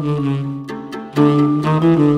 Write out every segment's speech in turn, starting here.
Thank you.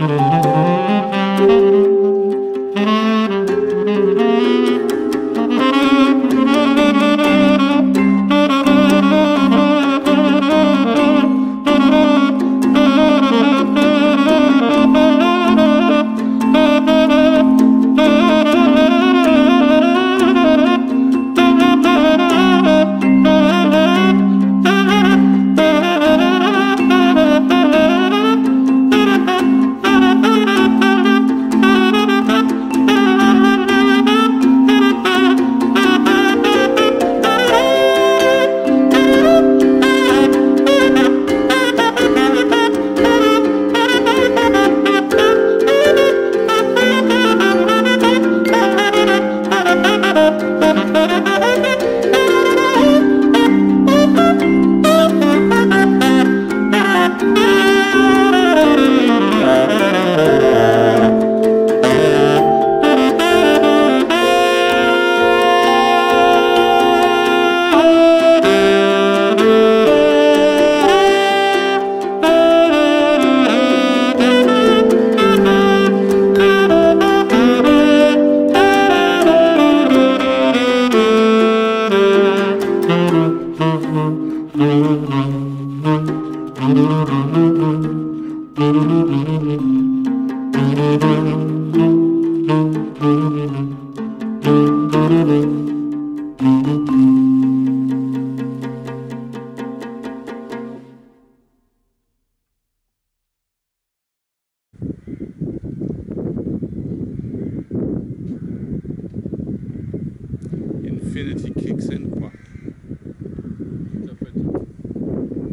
Música Infinity kicks in.